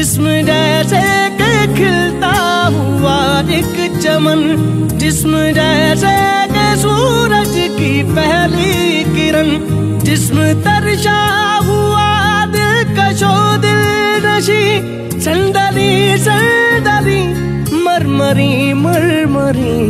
जिस्म जैसे के खिलता हुआ एक चमन, जिसम जैसे के सूरज की पहली किरण, जिसम तरशा हुआ दिल कशो दिल नशी संदली संदली मरमरी मरमरी।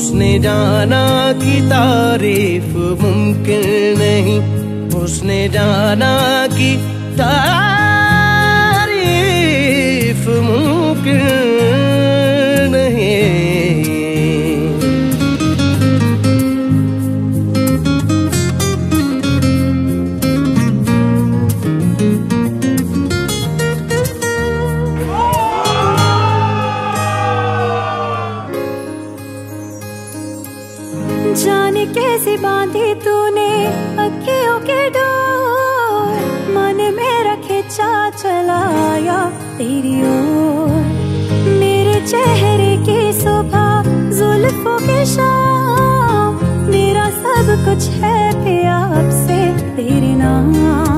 उसने जाना कि तारीफ़ मुमकिन नहीं। उसने जाना कि तारीफ़ मुमकिन कुछ है भी आपसे तेरी नाम।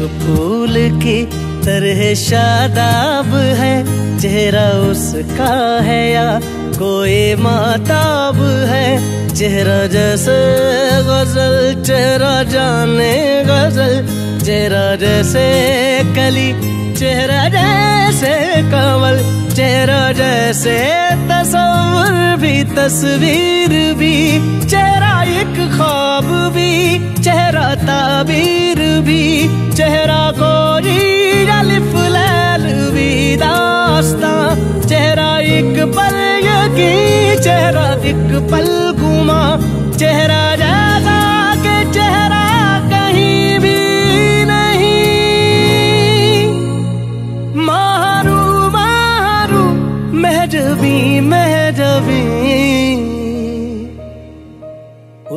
फूल की तरह शादाब है। चेहरा उसका है या कोई माताब है। चेहरा जैसे गज़ल, चेहरा जाने गज़ल। चेहरा जैसे कली, चेहरा जैसे कमल चेहरा जैसे तस्वीर भी तस्वीर भी। चेहरा एक ख्वाब भी चेहरा ताबीर भी, चेहरा कोई अलिफ लैल भी दास्ता। चेहरा एक पल चेहरा एक पल घुमा। चेहरा के चेहरा कहीं भी नहीं। मारू मारू महजबी महजबी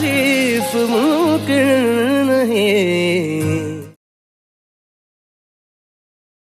तारीफ मुमकिन नहीं